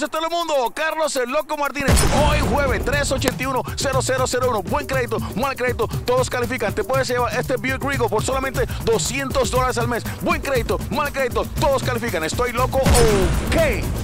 de todo el mundo, Carlos el Loco Martínez. Hoy jueves 381-0001. Buen crédito, mal crédito, todos califican. Te puedes llevar este Buick Regal por solamente 200 dólares al mes. Buen crédito, mal crédito, todos califican. Estoy loco, ok.